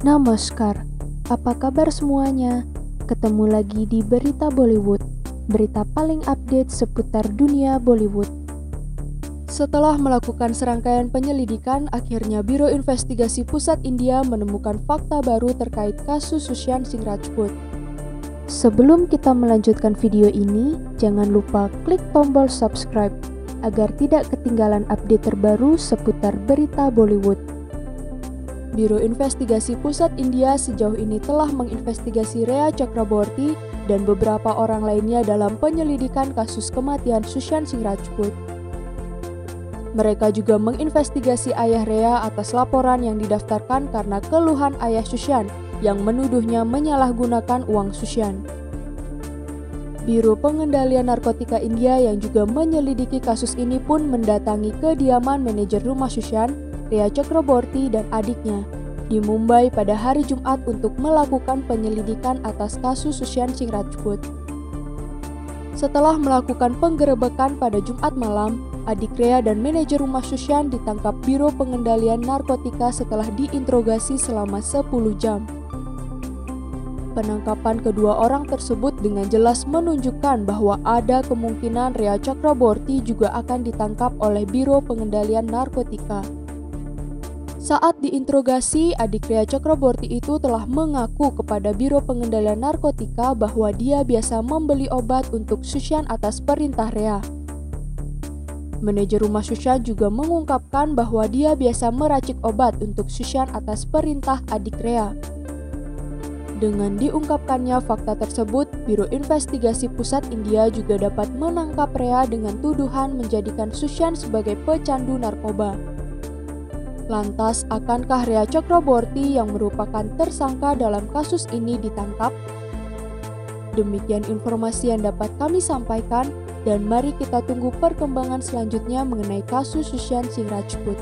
Namaskar, apa kabar semuanya? Ketemu lagi di Berita Bollywood, berita paling update seputar dunia Bollywood. Setelah melakukan serangkaian penyelidikan, akhirnya Biro Investigasi Pusat India menemukan fakta baru terkait kasus Sushant Singh Rajput. Sebelum kita melanjutkan video ini, jangan lupa klik tombol subscribe agar tidak ketinggalan update terbaru seputar berita Bollywood. Biro Investigasi Pusat India sejauh ini telah menginvestigasi Rea Chakraborty dan beberapa orang lainnya dalam penyelidikan kasus kematian Sushant Singh Rajput. Mereka juga menginvestigasi ayah Rea atas laporan yang didaftarkan karena keluhan ayah Sushant yang menuduhnya menyalahgunakan uang Sushant. Biro Pengendalian Narkotika India yang juga menyelidiki kasus ini pun mendatangi kediaman manajer rumah Sushant, Rea Chakraborty dan adiknya di Mumbai pada hari Jumat untuk melakukan penyelidikan atas kasus Sushant Singh Rajput. Setelah melakukan penggerebekan pada Jumat malam, adik Rea dan manajer rumah Sushant ditangkap Biro Pengendalian Narkotika setelah diinterogasi selama 10 jam. Penangkapan kedua orang tersebut dengan jelas menunjukkan bahwa ada kemungkinan Rea Chakraborty juga akan ditangkap oleh Biro Pengendalian Narkotika. Saat diinterogasi, adik Rea Chakraborty itu telah mengaku kepada Biro Pengendalian Narkotika bahwa dia biasa membeli obat untuk Sushant atas perintah Rea. Manajer rumah Sushant juga mengungkapkan bahwa dia biasa meracik obat untuk Sushant atas perintah adik Rea. Dengan diungkapkannya fakta tersebut, Biro Investigasi Pusat India juga dapat menangkap Rea dengan tuduhan menjadikan Sushant sebagai pecandu narkoba. Lantas, akankah Rea Chakraborty yang merupakan tersangka dalam kasus ini ditangkap? Demikian informasi yang dapat kami sampaikan dan mari kita tunggu perkembangan selanjutnya mengenai kasus Sushant Singh Rajput.